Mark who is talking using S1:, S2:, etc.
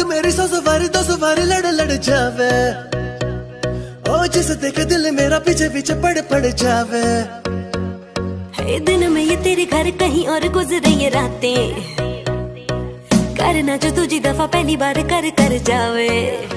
S1: आँख मेरी सौ सवारी, दो सवारी लड़ लड़ जावे। ओ, जिस देख दिल मेरा पीछे पीछे पड़ पड़ जावे।
S2: हे दिन में ये तेरे घर कहीं और गुजरे ये रातें। करना जो तुझी दफ़ा पहली बार कर कर जावे।